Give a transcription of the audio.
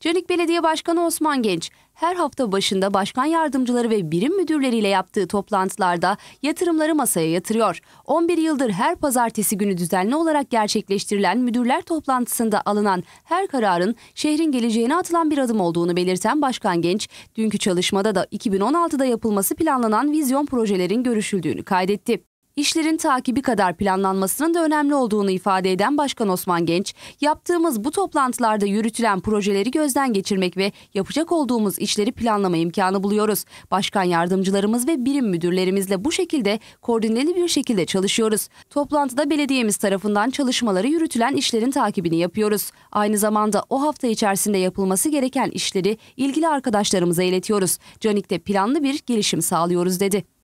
Canik Belediye Başkanı Osman Genç, her hafta başında başkan yardımcıları ve birim müdürleriyle yaptığı toplantılarda yatırımları masaya yatırıyor. 11 yıldır her pazartesi günü düzenli olarak gerçekleştirilen müdürler toplantısında alınan her kararın şehrin geleceğine atılan bir adım olduğunu belirten Başkan Genç, dünkü çalışmada da 2016'da yapılması planlanan vizyon projelerin görüşüldüğünü kaydetti. İşlerin takibi kadar planlanmasının da önemli olduğunu ifade eden Başkan Osman Genç, yaptığımız bu toplantılarda yürütülen projeleri gözden geçirmek ve yapacak olduğumuz işleri planlama imkanı buluyoruz. Başkan yardımcılarımız ve birim müdürlerimizle bu şekilde koordineli bir şekilde çalışıyoruz. Toplantıda belediyemiz tarafından çalışmaları yürütülen işlerin takibini yapıyoruz. Aynı zamanda o hafta içerisinde yapılması gereken işleri ilgili arkadaşlarımıza iletiyoruz. Canik'te planlı bir gelişim sağlıyoruz dedi.